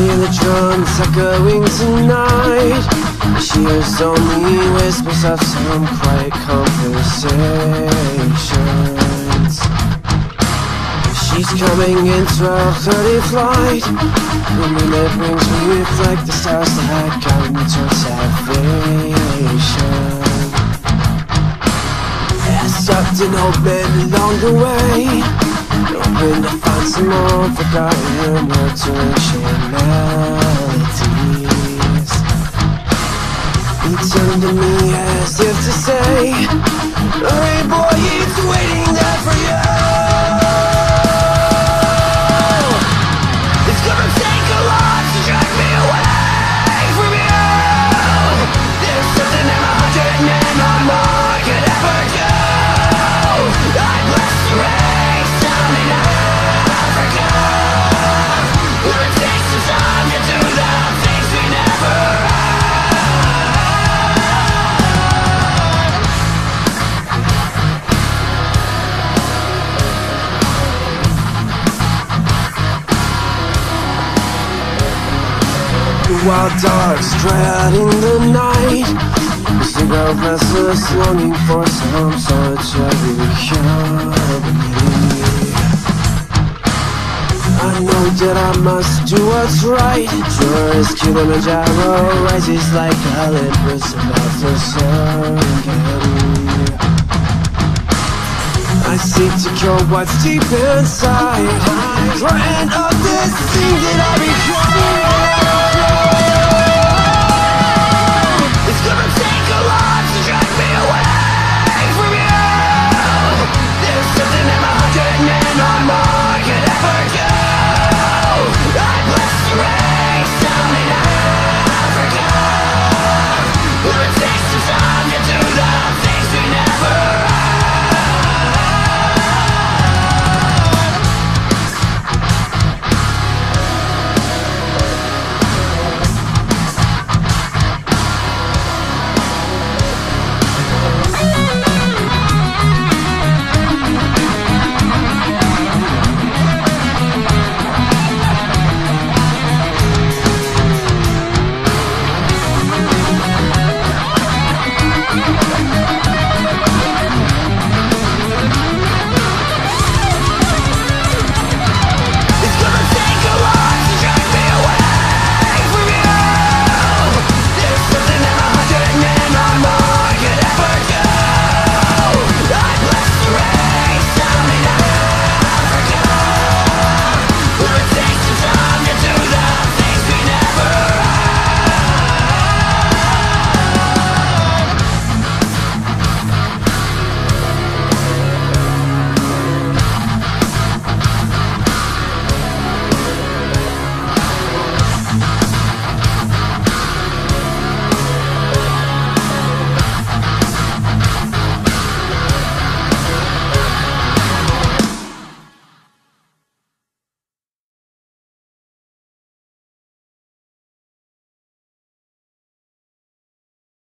hear the drums echoing tonight. She hears only whispers of some quiet conversations. She's coming in 1230 flight. The moon that brings me reflect the stars that guide me towards salvation An old man along the way. Hoping to find some more forgotten words or ancient melodies He turned to me as if to say Hey boy, wild dogs dreading the night. Sing out restless longing for some such company I know that I must do what's right. Sure as Kilimanjaro rises like a Olympus above the Serengeti I seek to cure what's deep inside. Frightened of this thing that I become